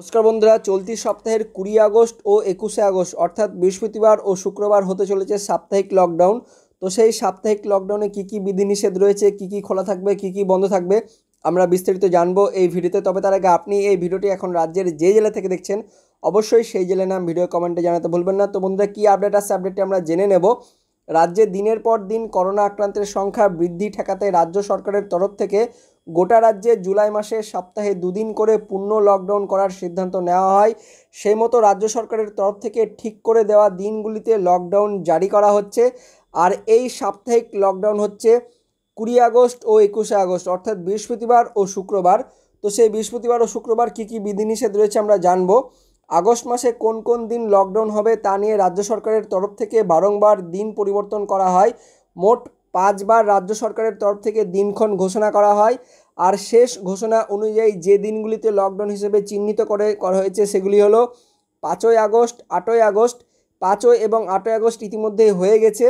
নমস্কার বন্ধুরা, চলতি সপ্তাহের কুড়ি আগস্ট ও একুশে আগস্ট, অর্থাৎ বৃহস্পতিবার ও শুক্রবার হতে চলেছে সাপ্তাহিক লকডাউন তো সেই সাপ্তাহিক লকডাউনে কী কী বিধিনিষেধ রয়েছে, কী কী খোলা থাকবে, কী কী বন্ধ থাকবে, আমরা বিস্তারিত জানব এই ভিডিওতে। তবে তার আগে আপনি এই ভিডিওটি এখন রাজ্যের যে জেলা থেকে দেখছেন, অবশ্যই সেই জেলার নাম ভিডিও কমেন্টে জানাতে ভুলবেন না। তো বন্ধুরা, কী আপডেট আসছে আপডেটটি আমরা জেনে নেব। রাজ্যে দিনের পর দিন করোনা আক্রান্তের সংখ্যা বৃদ্ধি ঠেকাতে রাজ্য সরকারের তরফ থেকে গোটা রাজ্যে জুলাই মাসে সপ্তাহে দুদিন করে পূর্ণ লকডাউন করার সিদ্ধান্ত নেওয়া হয়। সেই মতো রাজ্য সরকারের তরফ থেকে ঠিক করে দেওয়া দিনগুলিতে লকডাউন জারি করা হচ্ছে। আর এই সাপ্তাহিক লকডাউন হচ্ছে কুড়ি আগস্ট ও একুশে আগস্ট, অর্থাৎ বৃহস্পতিবার ও শুক্রবার। তো সেই বৃহস্পতিবার ও শুক্রবার কী কী বিধিনিষেধ রয়েছে আমরা জানব। আগস্ট মাসে কোন কোন দিন লকডাউন হবে তা নিয়ে রাজ্য সরকারের তরফ থেকে বারংবার দিন পরিবর্তন করা হয়। মোট পাঁচবার রাজ্য সরকারের তরফ থেকে দিনক্ষণ ঘোষণা করা হয়। আর শেষ ঘোষণা অনুযায়ী যে দিনগুলিতে লকডাউন হিসেবে চিহ্নিত করে করা হয়েছে সেগুলি হলো পাঁচই আগস্ট, আটই আগস্ট, পাঁচই এবং আটই আগস্ট ইতিমধ্যেই হয়ে গেছে।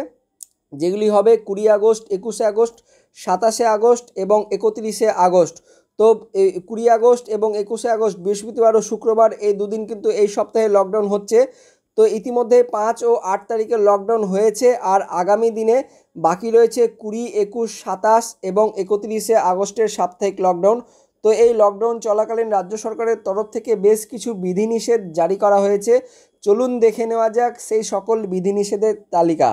যেগুলি হবে কুড়ি আগস্ট, একুশে আগস্ট, সাতাশে আগস্ট এবং একত্রিশে আগস্ট। তো এই কুড়ি আগস্ট এবং একুশে আগস্ট বৃহস্পতিবার ও শুক্রবার এই দুদিন কিন্তু এই সপ্তাহে লকডাউন হচ্ছে। তো ইতিমধ্যে পাঁচ ও আট তারিখে লকডাউন হয়েছে আর আগামী দিনে বাকি রয়েছে কুড়ি, একুশ, সাতাশ এবং একত্রিশে আগস্টের সাপ্তাহিক লকডাউন তো এই লকডাউন চলাকালীন রাজ্য সরকারের তরফ থেকে বেশ কিছু বিধিনিষেধ জারি করা হয়েছে। চলুন দেখে নেওয়া যাক সেই সকল বিধিনিষেধের তালিকা।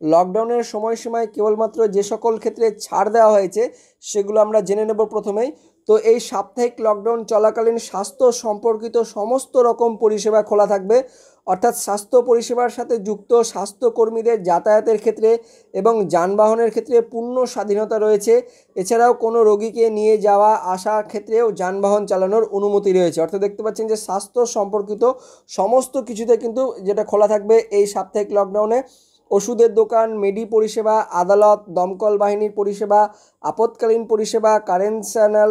লকডাউনের সময়সীমায় কেবলমাত্র যে সকল ক্ষেত্রে ছাড় দেওয়া হয়েছে, সেগুলো আমরা জেনে নেব প্রথমেই। তো এই সাপ্তাহিক লকডাউন চলাকালীন স্বাস্থ্য সম্পর্কিত সমস্ত রকম পরিষেবা খোলা থাকবে। অর্থাৎ স্বাস্থ্য পরিষেবার সাথে যুক্ত স্বাস্থ্যকর্মীদের যাতায়াতের ক্ষেত্রে এবং যানবাহনের ক্ষেত্রে পূর্ণ স্বাধীনতা রয়েছে। এছাড়াও কোনো রোগীকে নিয়ে যাওয়া আসার ক্ষেত্রেও যানবাহন চালানোর অনুমতি রয়েছে। অর্থাৎ দেখতে পাচ্ছেন যে স্বাস্থ্য সম্পর্কিত সমস্ত কিছুতে কিন্তু যেটা খোলা থাকবে এই সাপ্তাহিক লকডাউনে ওষুধের দোকান, মেডি পরিষেবা, আদালত, দমকল বাহিনীর পরিষেবা, আপৎকালীন পরিষেবা, কারেনশনাল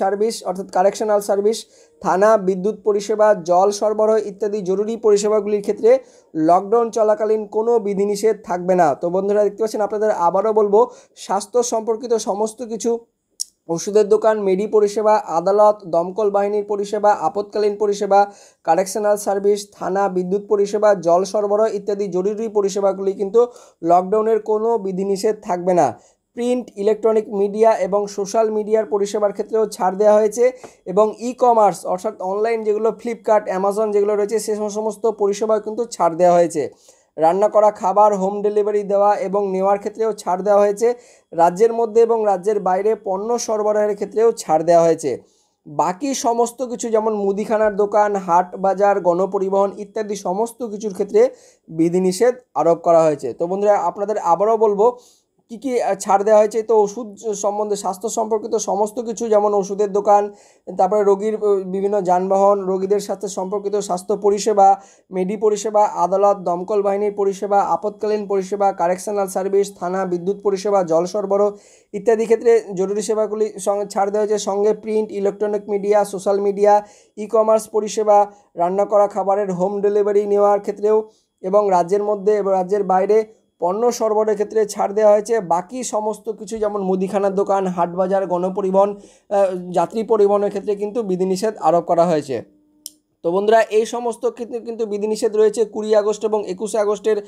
সার্ভিস, অর্থাৎ কারেকশনাল সার্ভিস, থানা, বিদ্যুৎ পরিষেবা, জল সরবরাহ ইত্যাদি জরুরি পরিষেবাগুলির ক্ষেত্রে লকডাউন চলাকালীন কোনো বিধিনিষেধ থাকবে না। তো বন্ধুরা, দেখতে পাচ্ছেন, আপনাদের আবারও বলব, স্বাস্থ্য সম্পর্কিত সমস্ত কিছু ওষুধের দোকান, মেডি পরিষেবা, আদালত, দমকল বাহিনীর পরিষেবা, আপৎকালীন পরিষেবা, কারেকশনাল সার্ভিস, থানা, বিদ্যুৎ পরিষেবা, জল সরবরাহ ইত্যাদি জরুরি পরিষেবাগুলি কিন্তু লকডাউনের কোনো বিধিনিষেধ থাকবে না। প্রিন্ট, ইলেকট্রনিক মিডিয়া এবং সোশ্যাল মিডিয়ার পরিষেবার ক্ষেত্রেও ছাড় দেওয়া হয়েছে এবং ই কমার্স অর্থাৎ অনলাইন যেগুলো, ফ্লিপকার্ট, অ্যামাজন যেগুলো রয়েছে, সে সমস্ত পরিষেবা কিন্তু ছাড় দেওয়া হয়েছে। রান্না করা খাবার হোম ডেলিভারি দেওয়া এবং নেওয়ার ক্ষেত্রেও ছাড় দেওয়া হয়েছে। রাজ্যের মধ্যে এবং রাজ্যের বাইরে পণ্য সরবরাহের ক্ষেত্রেও ছাড় দেওয়া হয়েছে। বাকি সমস্ত কিছু যেমন মুদিখানার দোকান, হাট বাজার, গণপরিবহন ইত্যাদি সমস্ত কিছুর ক্ষেত্রে বিধিনিষেধ আরোপ করা হয়েছে। তো বন্ধুরা, আপনাদের আবারও বলব কী কী ছাড় দেওয়া হয়েছে? তো ওষুধ সম্বন্ধে, স্বাস্থ্য সম্পর্কিত সমস্ত কিছু, যেমন ওষুধের দোকান, তারপরে রোগীর বিভিন্ন যানবাহন, রোগীদের সাথে সম্পর্কিত স্বাস্থ্য পরিষেবা, মেডি পরিষেবা, আদালত, দমকল বাহিনীর পরিষেবা, আপৎকালীন পরিষেবা, কারেকশনাল সার্ভিস, থানা, বিদ্যুৎ পরিষেবা, জল সরবরাহ ইত্যাদি ক্ষেত্রে জরুরি সেবাগুলি সঙ্গে ছাড় দেওয়া হয়েছে। সঙ্গে print, electronic media, social media e commerce পরিষেবা, রান্না করা খাবারের হোম ডেলিভারি নেওয়ার ক্ষেত্রেও এবং রাজ্যের মধ্যে এবং রাজ্যের বাইরে পণ্য সরবরাহের ক্ষেত্রে ছাড় দেওয়া হয়েছে। বাকি সমস্ত কিছু যেমন মুদিখানার দোকান, হাটবাজার, গণপরিবহন যাত্রী পরিবহনের ক্ষেত্রে কিন্তু বিধিনিষেধ আরোপ করা হয়েছে। তো বন্ধুরা, এই সমস্ত ক্ষেত্রে কিন্তু বিধিনিষেধ রয়েছে কুড়ি আগস্ট এবং একুশে আগস্টের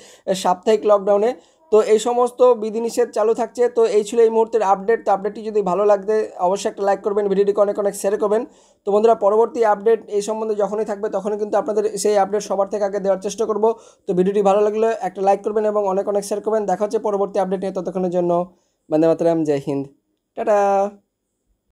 সাপ্তাহিক লকডাউনে তো এই সমস্ত বিধিনিষেধ চালু থাকছে। তো এই ছিল এই মুহূর্তের আপডেট তো আপডেটটি যদি ভালো লাগতে, অবশ্যই একটা লাইক করবেন, ভিডিওটিকে অনেক অনেক শেয়ার করবেন। তো বন্ধুরা, পরবর্তী আপডেট এই সম্বন্ধে যখনই থাকবে, তখনই কিন্তু আপনাদের সেই আপডেট সবার থেকে আগে দেওয়ার চেষ্টা করব। তো ভিডিওটি ভালো লাগলে একটা লাইক করবেন এবং অনেক অনেক শেয়ার করবেন। দেখা হচ্ছে পরবর্তী আপডেট নিয়ে ততক্ষণের জন্য। বন্দে মাতরম, জয় হিন্দ। টাটা।